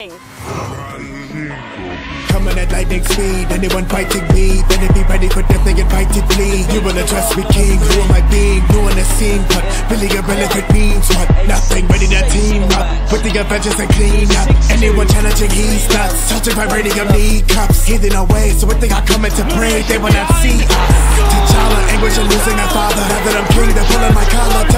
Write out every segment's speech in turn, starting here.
Coming at lightning speed, anyone fighting me? Then it be ready for death, they invited me. You will address me king, who am I being? Doing the scene, but really irrelevant means what? Nothing, ready to team up With the Avengers and clean up. Anyone challenging, he's nuts Touching vibranium knee cups Hidden away, so what they got coming to pray They will not see us. T'Challa, anguish of losing a father Now that I'm king, they're pulling my collar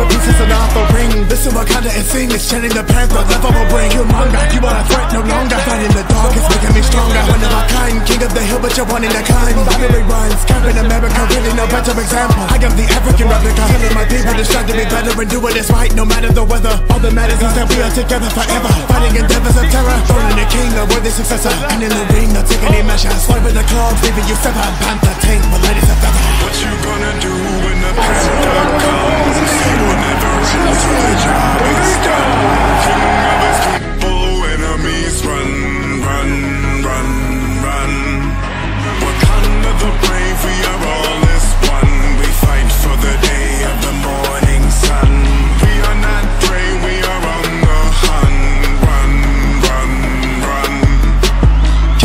with pieces of the ring Listen Wakanda and sing, it's chanting the panther Level will bring. You manga, you are a threat no longer. Fighting the dark, it's making me stronger. One of a kind, king of the hill but you're one in a kind. Battery runs, Captain America, really no better example. I am the African replica, killing my people to be better And do what is right no matter the weather. All that matters is that we are together forever. Fighting endeavors of terror, throwing the king, a worthy successor. And in the ring, not taking any measures. Slide with the claws, leaving you sever Panther, tank,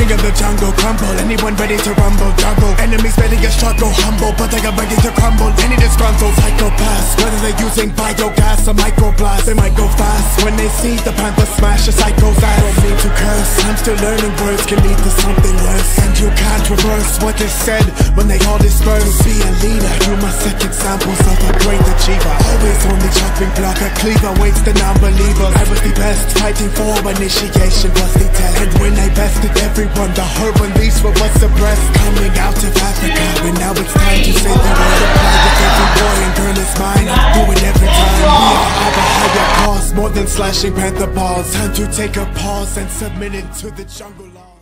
King of the jungle, crumble. Anyone ready to rumble, double. Enemies ready to struggle, humble, but they are ready to crumble. Any disgruntled psychopaths, whether they're using biogas or microblast, they might go fast when they see the panther smash a psycho's ass. Curse, I'm still learning words can lead to something worse, and you can't reverse what they said when they all disperse. Be a leader, you my second samples of a great achiever. Always on the chopping block, a cleaver waits the non-believers. I was the best, fighting for initiation was the test, and when I bested everyone, the herd release what was suppressed. Coming out of Africa, and now it's time to say the more than slashing panther paws. Time to take a pause and submit it to the jungle.